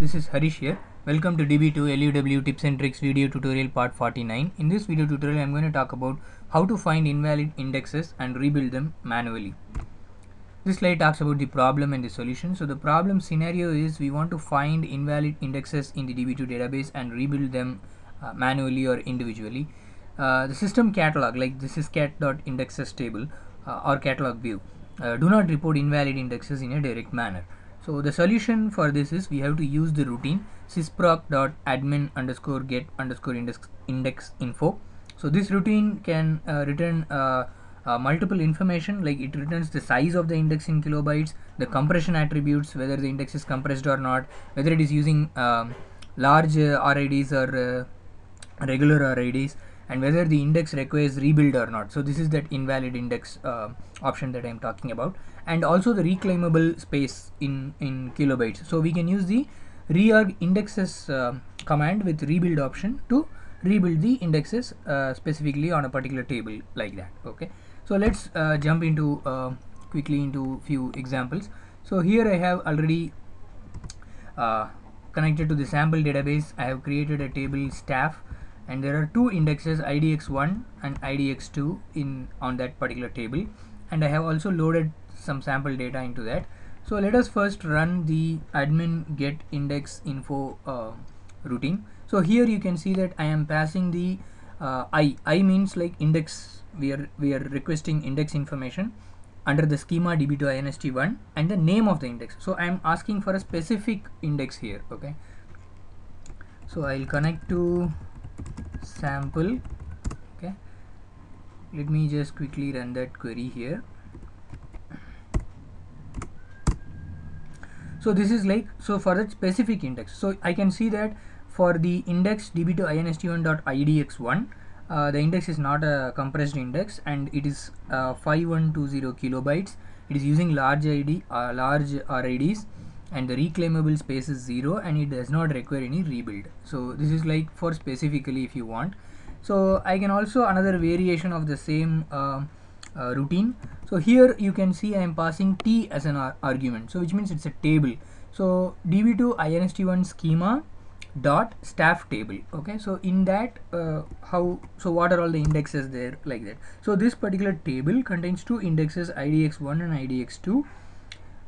this is Harish here. Welcome to DB2 LUW tips and tricks video tutorial part 49. In this video tutorial, I'm going to talk about how to find invalid indexes and rebuild them manually. This slide talks about the problem and the solution. So the problem scenario is we want to find invalid indexes in the DB2 database and rebuild them uh, manually or individually. Uh, the system catalog like syscat.indexes table uh, or catalog view uh, do not report invalid indexes in a direct manner. So the solution for this is we have to use the routine sysproc.admin underscore get underscore index, index info. So this routine can uh, return uh, uh, multiple information like it returns the size of the index in kilobytes, the compression attributes, whether the index is compressed or not, whether it is using um, large uh, RIDs or uh, regular RIDs and whether the index requires rebuild or not. So this is that invalid index uh, option that I am talking about and also the reclaimable space in, in kilobytes. So we can use the reorg indexes uh, command with rebuild option to rebuild the indexes uh, specifically on a particular table like that. Okay. So let's uh, jump into uh, quickly into few examples. So here I have already uh, connected to the sample database. I have created a table staff and there are two indexes idx1 and idx2 in on that particular table. And I have also loaded some sample data into that. So let us first run the admin get index info uh, routine. So here you can see that I am passing the uh, i i means like index we are we are requesting index information under the schema db2 inst1 and the name of the index. So I am asking for a specific index here okay? So I'll connect to sample. Okay. Let me just quickly run that query here. So this is like so for that specific index so I can see that for the index db2 inst1.idx1 uh, the index is not a compressed index and it is uh, 5120 kilobytes. It is using large id uh, large rids and the reclaimable space is 0 and it does not require any rebuild. So this is like for specifically if you want. So I can also another variation of the same uh, uh, routine. So here you can see I am passing t as an ar argument. So which means it's a table. So db2 inst1 schema dot staff table. Okay so in that uh, how so what are all the indexes there like that? So this particular table contains two indexes idx1 and idx2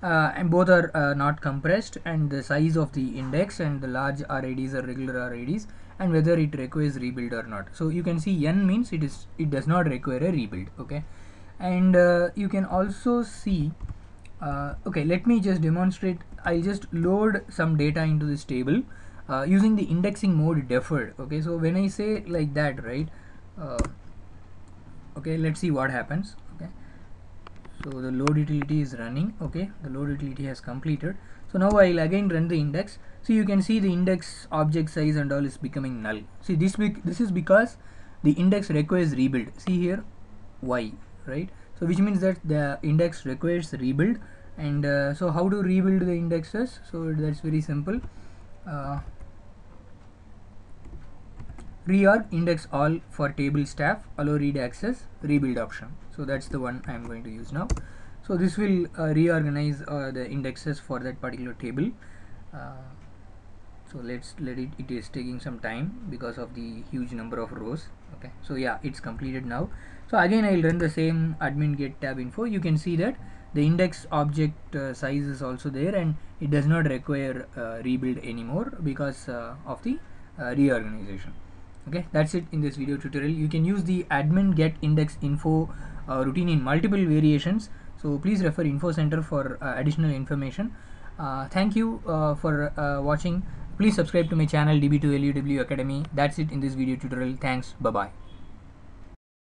uh, and both are uh, not compressed and the size of the index and the large RIDs or regular RIDs and whether it requires rebuild or not. So you can see n means it is it does not require a rebuild okay? And uh, you can also see uh, okay let me just demonstrate I'll just load some data into this table uh, using the indexing mode deferred okay? So when I say like that right uh, okay let's see what happens so the load utility is running okay? The load utility has completed. So now I'll again run the index. So you can see the index object size and all is becoming null. See this this is because the index requires rebuild. See here y right? So which means that the index requires rebuild. And uh, so how to rebuild the indexes? So that's very simple. Uh, reorg index all for table staff. Allow read access rebuild option so that's the one I'm going to use now. So this will uh, reorganize uh, the indexes for that particular table. Uh, so let's let it it is taking some time because of the huge number of rows. Okay. So yeah it's completed now. So again I'll run the same admin get tab info. You can see that the index object uh, size is also there and it does not require uh, rebuild anymore because uh, of the reorganization okay that's it in this video tutorial. You can use the admin get index info uh, routine in multiple variations. So please refer info center for uh, additional information. Uh, thank you for watching. Please subscribe to my channel db2luw academy. That's it in this video tutorial. Thanks. Bye bye